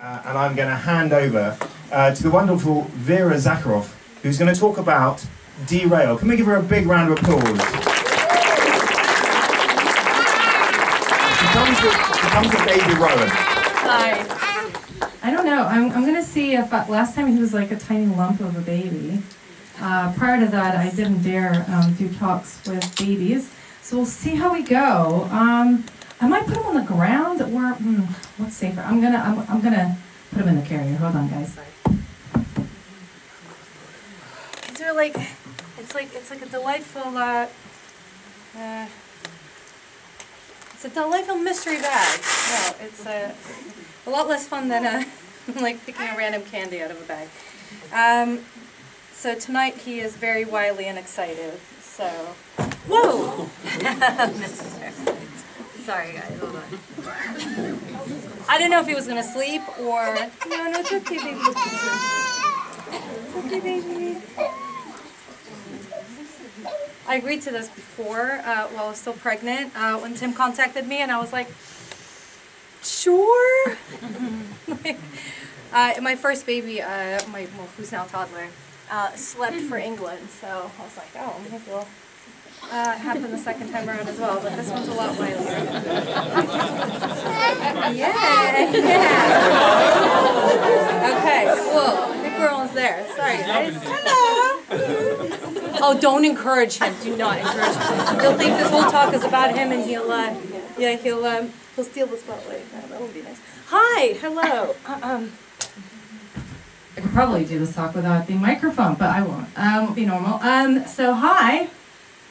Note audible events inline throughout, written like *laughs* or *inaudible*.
uh, and I'm going to hand over uh, to the wonderful Vera Zakharov, who's going to talk about Derail. Can we give her a big round of applause? She comes with, she comes with baby Rowan. Hi. I don't know. I'm, I'm going to see if uh, last time he was like a tiny lump of a baby. Uh, prior to that, I didn't dare um, do talks with babies. So we'll see how we go. Um, I might put him on the ground or hmm, what's safer? I'm gonna I'm, I'm gonna put him in the carrier. Hold on, guys. These are like it's like it's like a delightful uh, uh, it's a delightful mystery bag. No, it's a, a lot less fun than uh, *laughs* like picking a random candy out of a bag. Um, so tonight he is very wily and excited. So, whoa! *laughs* Sorry guys, hold on. I didn't know if he was gonna sleep or no, no, it's okay, baby. It's okay, baby. I agreed to this before uh, while I was still pregnant uh, when Tim contacted me, and I was like, sure. *laughs* like, uh, my first baby, uh, my well, who's now toddler, uh, slept for England, so I was like, oh, maybe it'll uh, happen the second time around as well, but this one's a lot wilder. *laughs* yeah, yeah. Okay, cool. I think we're almost there. Sorry, guys. Hello. Oh, don't encourage him. Do not encourage him. He'll think this whole talk is about him, and he'll, uh, yeah, he'll, um, he'll steal the spotlight. That'll be nice. Hi, hello. Uh, um. I could probably do this talk without the microphone, but I won't. Um, be normal. Um, so hi.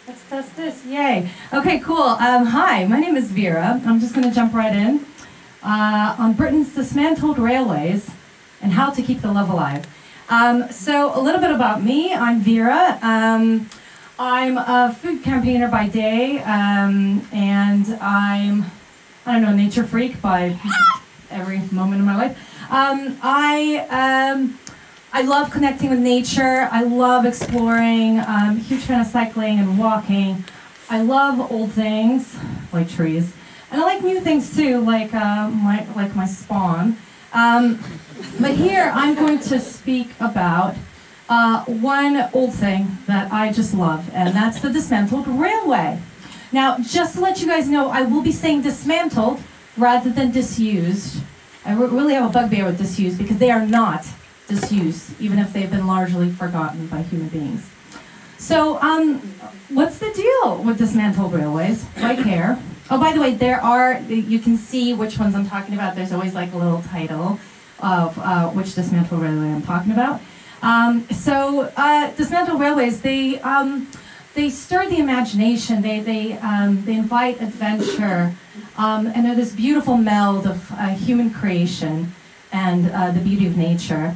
Let's test this. Yay. Okay, cool. Um, hi, my name is Vera. I'm just going to jump right in uh, on Britain's dismantled railways and how to keep the love alive. Um, so, a little bit about me. I'm Vera. Um, I'm a food campaigner by day, um, and I'm, I don't know, nature freak by every moment of my life. Um, I um, I love connecting with nature. I love exploring. I'm a huge fan of cycling and walking. I love old things like trees, and I like new things too, like uh, my like my spawn. Um, but here I'm going to speak about uh, one old thing that I just love, and that's the dismantled railway. Now, just to let you guys know, I will be saying dismantled rather than disused. I really have a bugbear with disused because they are not disuse, even if they've been largely forgotten by human beings. So, um, what's the deal with dismantled railways? Why care? Oh, by the way, there are, you can see which ones I'm talking about. There's always like a little title of uh, which dismantled railway I'm talking about. Um, so, uh, dismantled railways, they, um, they stir the imagination, they, they, um, they invite adventure, um, and they're this beautiful meld of uh, human creation and uh, the beauty of nature.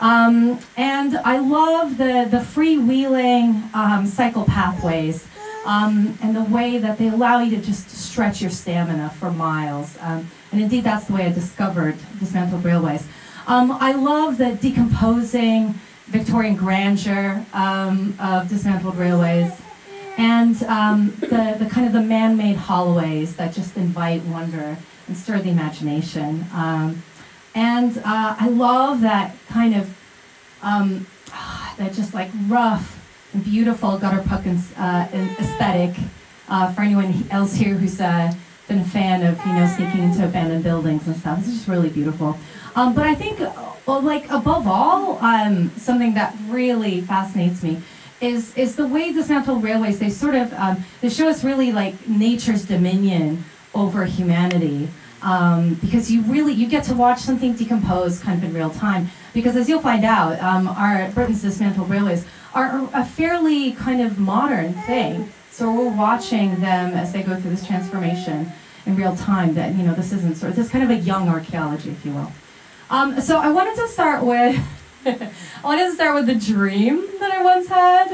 Um, and I love the, the freewheeling um, cycle pathways um, and the way that they allow you to just stretch your stamina for miles. Um, and indeed, that's the way I discovered dismantled railways. Um, I love the decomposing Victorian grandeur um, of dismantled railways and the, the kind of the man-made holloways that just invite wonder and stir the imagination. And uh, I love that kind of, um, that just like rough and beautiful gutter punk uh, aesthetic uh, for anyone else here who's uh, been a fan of, you know, sneaking into abandoned buildings and stuff. It's just really beautiful. Um, but I think, well, like above all, um, something that really fascinates me is is the way dismantled railways. They sort of um, they show us really like nature's dominion over humanity um, because you really you get to watch something decompose kind of in real time. Because as you'll find out, um, our Britain's dismantled railways are a fairly kind of modern thing. So we're watching them as they go through this transformation in real time. That you know this isn't sort of this kind of a young archaeology, if you will. Um, so I wanted to start with *laughs* I wanted to start with the dream that I once had.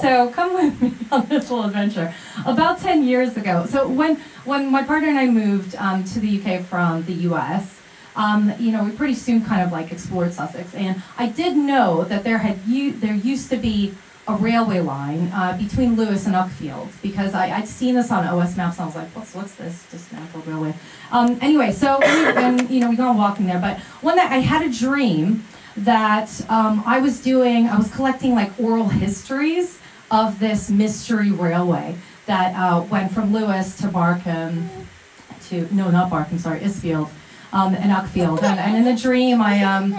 So come with me *laughs* on this little adventure. About 10 years ago, so when, when my partner and I moved um, to the UK from the US, um, you know, we pretty soon kind of like explored Sussex. And I did know that there had there used to be a railway line uh, between Lewes and Uckfield because I, I'd seen this on OS Maps and I was like, what's, what's this dismantled railway? Um, anyway, so we, and, you know, we go on walking there, but one that I had a dream that um, I was doing, I was collecting like oral histories of this mystery railway that uh, went from Lewes to Barcombe to, no, not Barcombe, sorry, Isfield um, and Uckfield. And, and in the dream, I, um,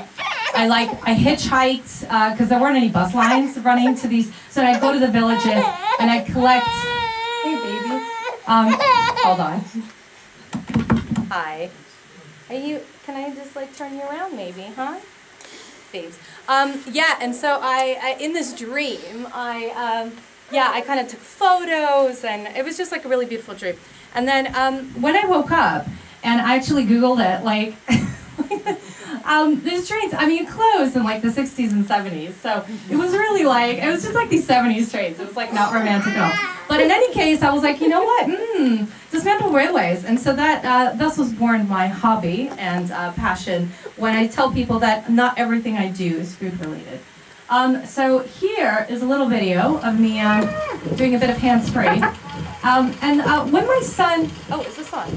I like, I hitchhiked, because uh, there weren't any bus lines running to these, so I'd go to the villages and I collect, hey baby, um, hold on. Hi. Are you, can I just like turn you around maybe, huh? Babes. Um, yeah, and so I, I, in this dream, I, um, yeah, I kind of took photos and it was just like a really beautiful dream. And then um, when I woke up and I actually Googled it, like, *laughs* um, trains, I mean, closed in like the 60s and 70s. So it was really like, it was just like these 70s trains. It was like not romantic at all. But in any case, I was like, you know what? Mmm, dismantle railways. And so that, uh, thus was born my hobby and uh, passion when I tell people that not everything I do is food related. Um, so here is a little video of me uh, doing a bit of hand spray. Um, and uh, when my son, oh, is this on?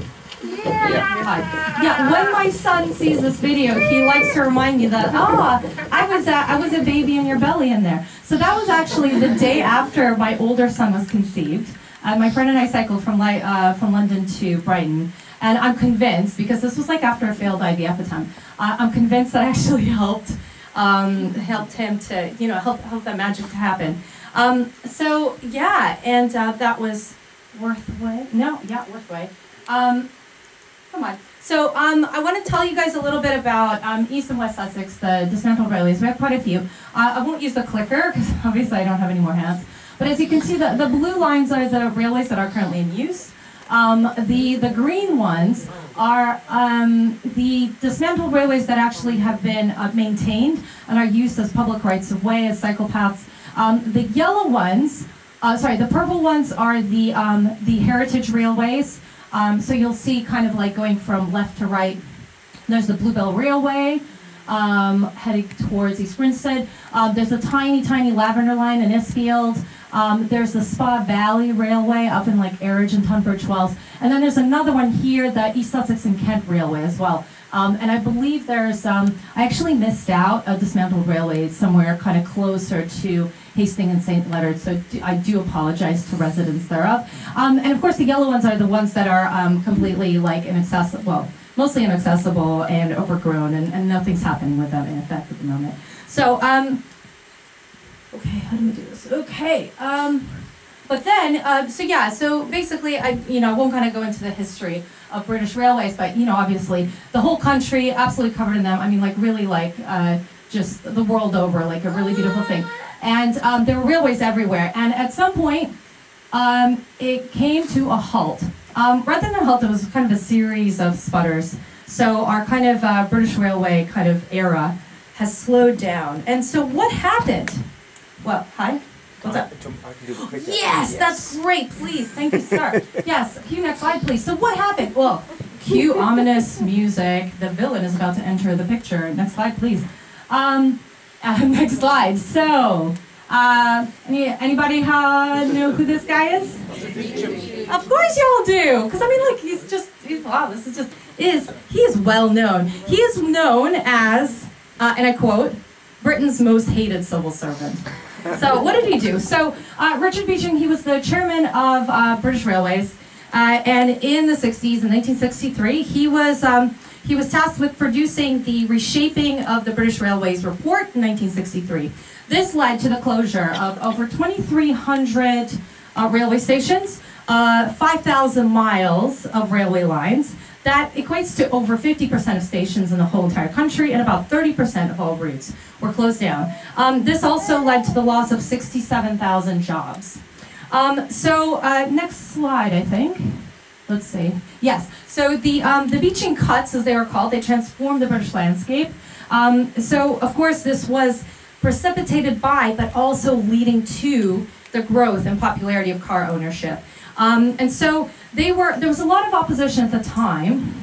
Yeah. Yeah. When my son sees this video, he likes to remind me that ah, oh, I was a, I was a baby in your belly in there. So that was actually the day after my older son was conceived. Uh, my friend and I cycled from uh, from London to Brighton, and I'm convinced because this was like after a failed IVF attempt. Uh, I'm convinced that actually *laughs* helped um, helped him to you know help help that magic to happen. Um, so yeah, and uh, that was worth Worthway. No, yeah, Worth Way. Um, Come on. So um, I want to tell you guys a little bit about um, East and West Sussex, the dismantled railways. We have quite a few. Uh, I won't use the clicker because *laughs* obviously I don't have any more hands. But as you can see, the, the blue lines are the railways that are currently in use. Um, the, the green ones are um, the dismantled railways that actually have been uh, maintained and are used as public rights of way, as cycle paths. Um, the yellow ones, uh, sorry, the purple ones are the, um, the heritage railways. Um, so you'll see kind of like going from left to right. There's the Bluebell Railway um, heading towards East Grinstead. There's a tiny, tiny lavender line in Isfield. Um, there's the Spa Valley Railway up in like Eridge and Tunbridge Wells. And then there's another one here, the East Sussex and Kent Railway as well. Um, and I believe there's, um, I actually missed out a dismantled railway somewhere kind of closer to Hastings and St. Leonard, so I do apologize to residents thereof. Um, and of course, the yellow ones are the ones that are um, completely like inaccessible, well, mostly inaccessible and overgrown, and, and, nothing's happening with them in effect at the moment. So, um, okay, how do we do this? Okay. Um, but then, uh, so yeah, so basically, I you know I won't kind of go into the history of British railways, but you know obviously the whole country absolutely covered in them. I mean, like really like uh, just the world over, like a really beautiful thing. And um, there were railways everywhere. And at some point, um, it came to a halt. Um, rather than a halt, it was kind of a series of sputters. So our kind of uh, British Railway kind of era has slowed down. And so what happened? Well, hi. What's up? Yes, yes, that's great. Please, thank you, sir. yes, cue next slide, please. So what happened? Well, cue ominous music. The villain is about to enter the picture. Next slide, please. Um, *laughs* uh, next slide. So, uh, any, anybody uh, know who this guy is? Of course y'all do, because I mean, like, he's just, he's, wow, this is just, is, he is well known. He is known as, uh, and I quote, Britain's most hated civil servant. So what did he do? So uh, Richard Beeching, he was the chairman of uh, British Railways, uh, and in the 60s, in 1963, he was um, he was tasked with producing the reshaping of the British Railways report in 1963. This led to the closure of over 2,300 uh, railway stations, uh, 5,000 miles of railway lines. That equates to over 50% of stations in the whole entire country, and about 30% of all routes were closed down. Um, this also led to the loss of 67,000 jobs. Um, so, uh, next slide, I think let's see. Yes, so the, um, the Beeching cuts, as they were called, they transformed the British landscape. Um, so, of course, this was precipitated by, but also leading to the growth and popularity of car ownership. Um, and so they were, there was a lot of opposition at the time.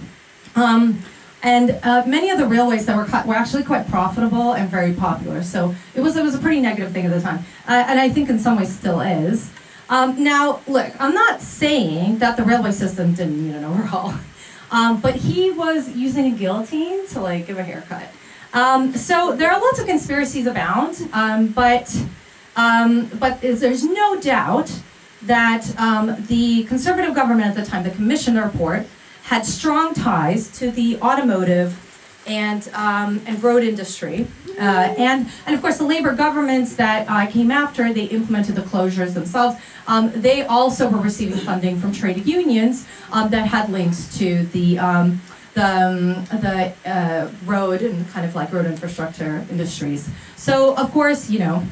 Um, And uh, many of the railways that were cut were actually quite profitable and very popular. So it was, it was a pretty negative thing at the time. Uh, and I think in some ways still is. Um, now, look, I'm not saying that the railway system didn't need an overhaul. *laughs* Um, but he was using a guillotine to like give a haircut. Um, so there are lots of conspiracies abound, um, but um, but is, there's no doubt that um, the conservative government at the time, the commission report, had strong ties to the automotive and um, and road industry, uh, and and of course the labor governments that uh, came after they implemented the closures themselves. Um, they also were receiving funding from trade unions um, that had links to the um, the um, the uh, road and kind of like road infrastructure industries. So of course you know.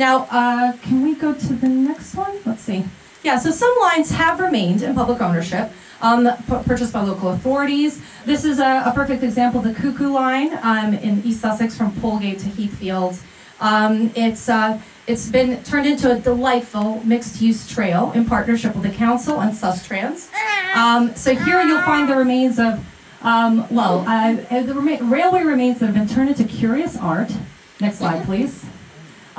Now, uh, can we go to the next one? Let's see. Yeah, so some lines have remained in public ownership, um, purchased by local authorities. This is a, a perfect example, the Cuckoo Line um, in East Sussex from Polegate to Heathfield. Um, it's, uh, it's been turned into a delightful mixed-use trail in partnership with the council and Sustrans. Um, so here you'll find the remains of, um, well, uh, the rema railway remains that have been turned into curious art. Next slide, please.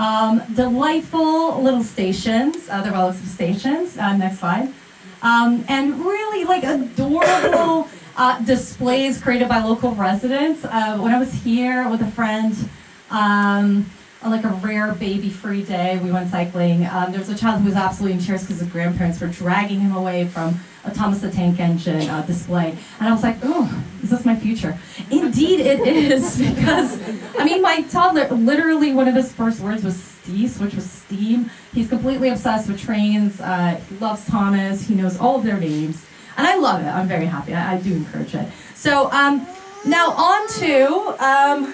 Um, delightful little stations, uh, the relics of stations. Uh, next slide. Um, and really like adorable uh, displays created by local residents. Uh, when I was here with a friend, um, on like a rare baby-free day, we went cycling. Um, there was a child who was absolutely in tears because his grandparents were dragging him away from a Thomas the Tank Engine uh, display. And I was like, oh, this my future? Indeed it is, *laughs* because, I mean, my toddler, literally one of his first words was stees, which was steam. He's completely obsessed with trains. Uh, he loves Thomas. He knows all of their names. And I love it. I'm very happy. I, I do encourage it. So um, now on to, um,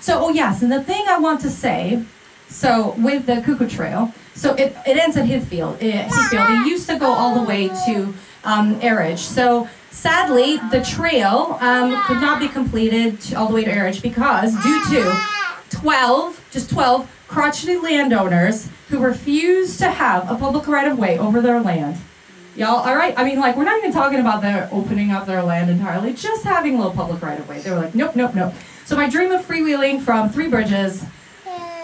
so, oh yes, and the thing I want to say, so with the Cuckoo Trail, so it, it ends at Heathfield. It, Heathfield. It used to go all the way to um. So sadly, the trail um, could not be completed all the way to Eridge because due to 12, just 12, crotchety landowners who refused to have a public right-of-way over their land. Y'all, all right? I mean, like, we're not even talking about their opening up their land entirely, just having a little public right-of-way. They were like, nope, nope, nope. So my dream of freewheeling from Three Bridges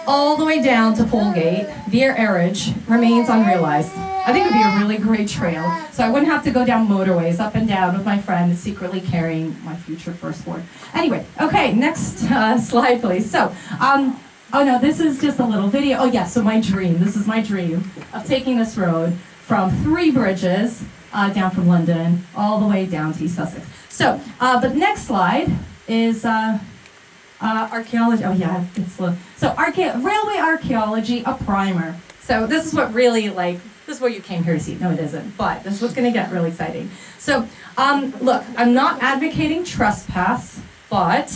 all the way down to Polegate via Eridge remains unrealized. I think it would be a really great trail, so I wouldn't have to go down motorways up and down with my friend secretly carrying my future firstborn. Anyway, okay, next uh, slide, please. So, um, oh no, this is just a little video. Oh yeah, so my dream, this is my dream of taking this road from Three Bridges uh, down from London all the way down to East Sussex. So, uh, but next slide is uh, uh, archaeology. Oh yeah, it's uh, so archae railway archaeology, a primer. So this is what really like this is what you came here to see. No, it isn't. But this is what's going to get really exciting. So um, look, I'm not advocating trespass, but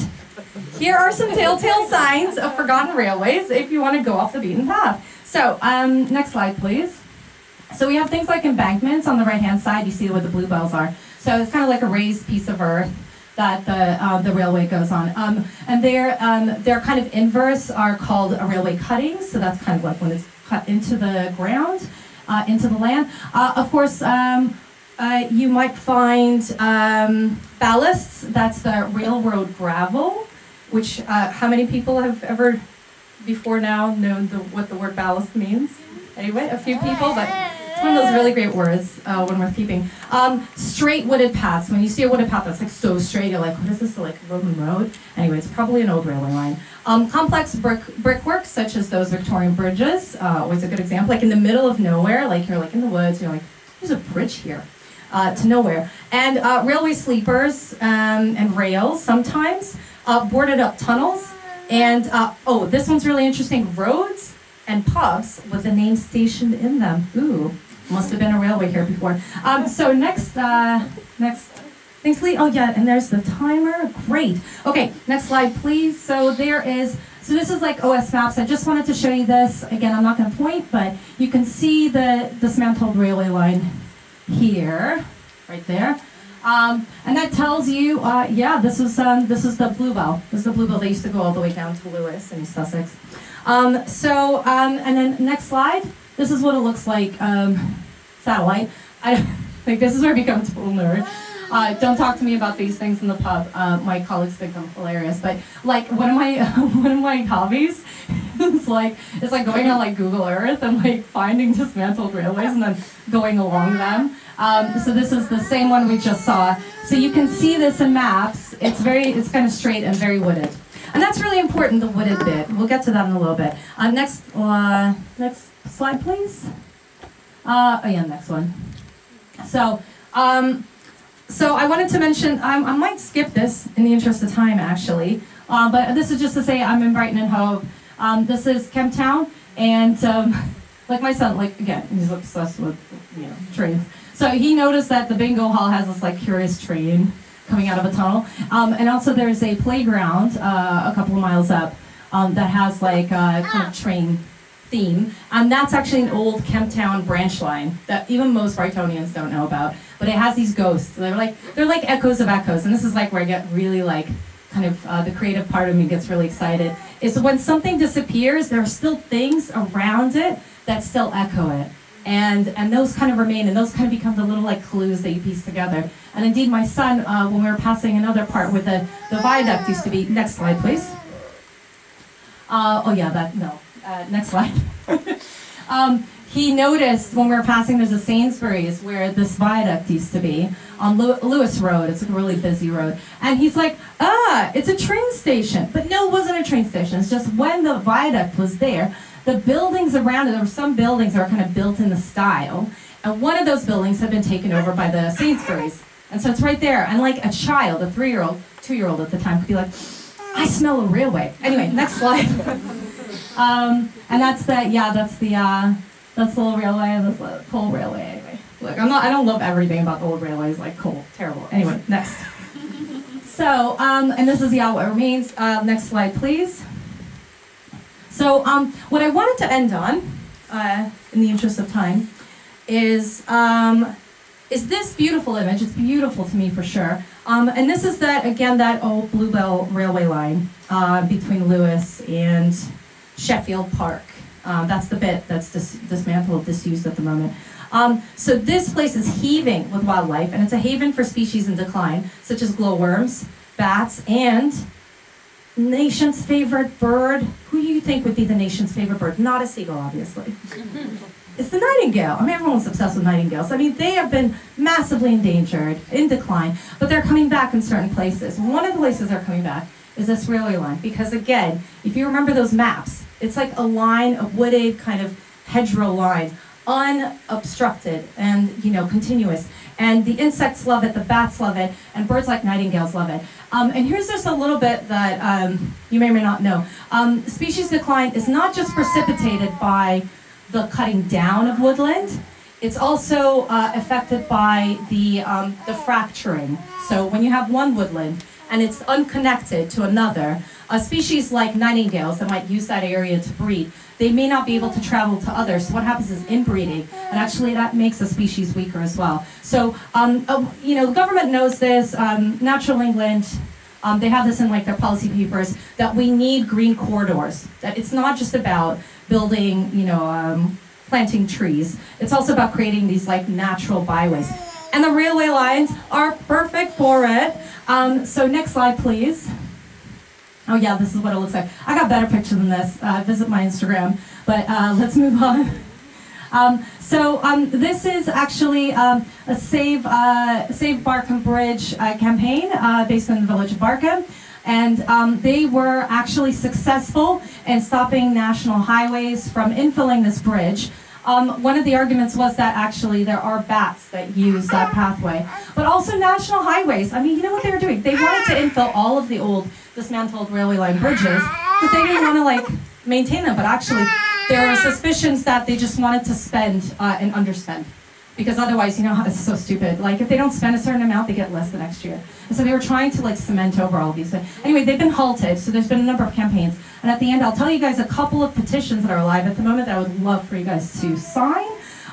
here are some telltale signs of forgotten railways if you want to go off the beaten path. So um, next slide, please. So we have things like embankments on the right-hand side. You see where the bluebells are. So it's kind of like a raised piece of earth that the uh, the railway goes on. Um, and their um, their kind of inverse are called a railway cutting. So that's kind of like when it's cut into the ground, uh, into the land. Uh, of course. Um, uh, you might find um, ballasts. That's the railroad gravel, which uh, how many people have ever before now known the, what the word ballast means? Anyway, a few people, but it's one of those really great words, uh, one worth keeping. Um, straight wooded paths. When you see a wooded path that's like so straight, you're like, what is this, like Roman road? Anyway, it's probably an old railway line. Um, complex brick brickwork, such as those Victorian bridges, uh, always a good example. Like in the middle of nowhere, like you're like in the woods, you're like, there's a bridge here. Uh, to nowhere. And uh, railway sleepers um, and rails sometimes, uh, boarded up tunnels, and uh, oh, this one's really interesting roads and pubs with the name stationed in them. Ooh, must have been a railway here before. Um, so next, uh, next. Thanks, Lee. Oh yeah, and there's the timer. Great. Okay, next slide, please. So there is. So this is like OS Maps. I just wanted to show you this. Again, I'm not going to point, but you can see the dismantled railway line here, right there. Um, and that tells you, uh, yeah, this is um, this is the Bluebell. This is the Bluebell. They used to go all the way down to Lewes in Sussex. Um, so, um, and then next slide. This is what it looks like, um, satellite. I think *laughs* this is where I become a total nerd. Uh, don't talk to me about these things in the pub. Uh, my colleagues think I'm hilarious. But like one of my *laughs* one of my hobbies *laughs* is like it's like going on like Google Earth and like finding dismantled railways and then going along them. Um, so this is the same one we just saw. So you can see this in maps. It's very it's kind of straight and very wooded. And that's really important, the wooded bit. We'll get to that in a little bit. Uh, next, uh, next slide, please. Uh, oh yeah, next one. So, um, so I wanted to mention, I, I might skip this in the interest of time, actually. Uh, but this is just to say I'm in Brighton and Hove. Um, this is Kemp Town, and um, *laughs* like my son, like again, he's obsessed with you know trains. So he noticed that the bingo hall has this like curious train coming out of a tunnel. Um, and also there's a playground uh, a couple of miles up um, that has like a kind of train theme. And that's actually an old Kemptown branch line that even most Brightonians don't know about. But it has these ghosts. They're like they're like echoes of echoes. And this is like where I get really like kind of uh, the creative part of me gets really excited. Is when something disappears, there are still things around it that still echo it and and those kind of remain, and those kind of become the little like clues that you piece together. And indeed, my son, uh, when we were passing another part where the the viaduct used to be. Next slide, please. Uh, oh yeah, that no. Uh, next slide. *laughs* um, he noticed when we were passing, there's a Sainsbury's where this viaduct used to be on Lewes Road. It's a really busy road. And he's like, ah, it's a train station. But no, it wasn't a train station. It's just when the viaduct was there, the buildings around it, there were some buildings that were kind of built in the style, and one of those buildings had been taken over by the Sainsbury's. And so it's right there. And like a child, a three year old, two year old at the time, could be like, I smell a railway. Anyway, next slide. *laughs* um, and that's the, yeah, that's the, uh, that's the little railway, that's the coal railway. Anyway, look, I'm not, I don't love everything about the old railways, like coal, terrible. Anyway, next. *laughs* So, um, and this is, yeah, what remains. Uh, next slide, please. So um, what I wanted to end on, uh, in the interest of time, is um, is this beautiful image. It's beautiful to me for sure. Um, and this is that again that old Bluebell railway line uh, between Lewes and Sheffield Park. Um, that's the bit that's dis- dismantled, disused at the moment. Um, so this place is heaving with wildlife, and it's a haven for species in decline, such as glowworms, bats, and nation's favorite bird. Who do you think would be the nation's favorite bird? Not a seagull, obviously. *laughs* it's the nightingale. I mean, everyone's obsessed with nightingales. I mean, they have been massively endangered, in decline, but they're coming back in certain places. One of the places they're coming back is this railway line, because again, if you remember those maps, it's like a line, a wooded kind of hedgerow line, unobstructed and you know continuous. And the insects love it, the bats love it, and birds like nightingales love it. Um, and here's just a little bit that um, you may or may not know. Um, species decline is not just precipitated by the cutting down of woodland, it's also uh, affected by the, um, the fracturing. So when you have one woodland and it's unconnected to another, a species like nightingales that might use that area to breed, they may not be able to travel to others. So what happens is inbreeding, and actually that makes a species weaker as well. So, um, uh, you know, the government knows this. Um, Natural England, um, they have this in like their policy papers that we need green corridors. That it's not just about building, you know, um, planting trees. It's also about creating these like natural byways. And the railway lines are perfect for it. Um, so next slide, please. Oh yeah, this is what it looks like. I got better picture than this. Uh, visit my Instagram. But uh, *laughs* let's move on. Um, so um, this is actually um, a Save uh, Save Barcombe Bridge uh, campaign uh, based in the village of Barcombe. And um, they were actually successful in stopping national highways from infilling this bridge. Um, one of the arguments was that actually there are bats that use that pathway, but also national highways. I mean, you know what they were doing? They wanted to infill all of the old dismantled railway line bridges because they didn't want to like maintain them. But actually, there were suspicions that they just wanted to spend uh, and underspend because otherwise, you know, how it's so stupid. Like if they don't spend a certain amount, they get less the next year. And so they were trying to like cement over all these. Things. Anyway, they've been halted. So there's been a number of campaigns. And at the end, I'll tell you guys a couple of petitions that are alive at the moment that I would love for you guys to sign.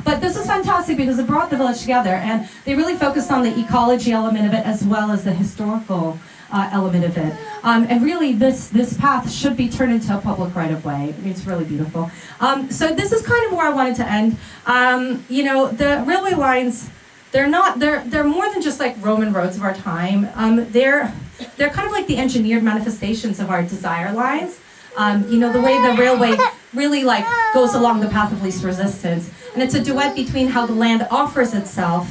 But this is fantastic because it brought the village together and they really focused on the ecology element of it as well as the historical uh, element of it. Um, and really, this, this path should be turned into a public right of way. It's really beautiful. Um, so this is kind of where I wanted to end. Um, you know, the railway lines, they're not they're they're more than just like Roman roads of our time. Um, they're they're kind of like the engineered manifestations of our desire lines. Um, you know the way the railway really like goes along the path of least resistance, and it's a duet between how the land offers itself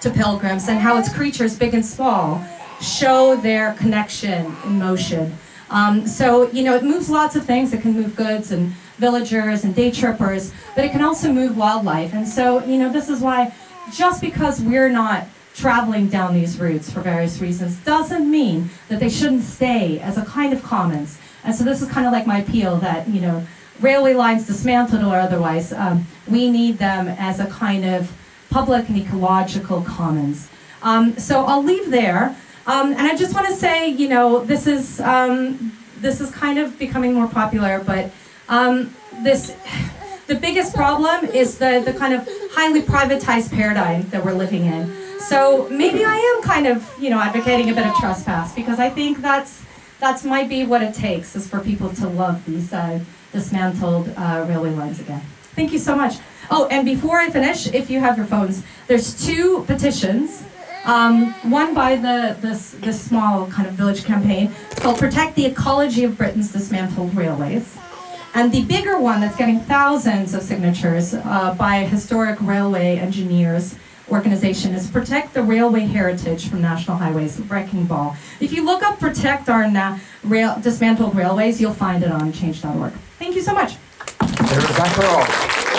to pilgrims and how its creatures, big and small, show their connection in motion. Um, so you know it moves lots of things. It can move goods and villagers and day trippers, but it can also move wildlife. And so you know this is why just because we're not traveling down these routes for various reasons doesn't mean that they shouldn't stay as a kind of commons. And so this is kind of like my appeal that, you know, railway lines dismantled or otherwise, um, we need them as a kind of public and ecological commons. Um, so I'll leave there. Um, and I just want to say, you know, this is, um, this is kind of becoming more popular, but um, this, the biggest problem is the, the kind of highly privatized paradigm that we're living in. So maybe I am kind of, you know, advocating a bit of trespass because I think that's that's might be what it takes is for people to love these uh, dismantled uh, railway lines again. Thank you so much. Oh, and before I finish, if you have your phones, there's two petitions. Um, one by the this this small kind of village campaign. Called "Protect the Ecology of Britain's Dismantled Railways." And the bigger one that's getting thousands of signatures uh, by historic railway engineers organization is Protect the Railway Heritage from National Highways, Wrecking Ball. If you look up Protect Our na- rail- Dismantled Railways, you'll find it on change.org. Thank you so much. Vera Zakharov.